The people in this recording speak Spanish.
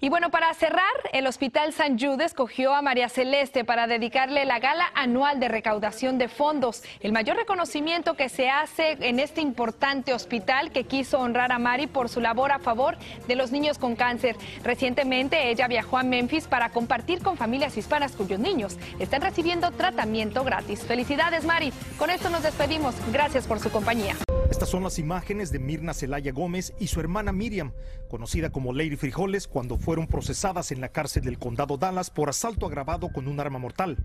Y bueno, para cerrar, el Hospital San Jude escogió a María Celeste para dedicarle la gala anual de recaudación de fondos, el mayor reconocimiento que se hace en este importante hospital que quiso honrar a Mari por su labor a favor de los niños con cáncer. Recientemente ella viajó a Memphis para compartir con familias hispanas cuyos niños están recibiendo tratamiento gratis. Felicidades, Mari. Con esto nos despedimos. Gracias por su compañía. Estas son las imágenes de Mirna Celaya Gómez y su hermana Miriam, conocida como Lady Frijoles, cuando fueron procesadas en la cárcel del condado Dallas por asalto agravado con un arma mortal.